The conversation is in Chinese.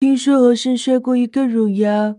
听说和珅摔过一个乳牙。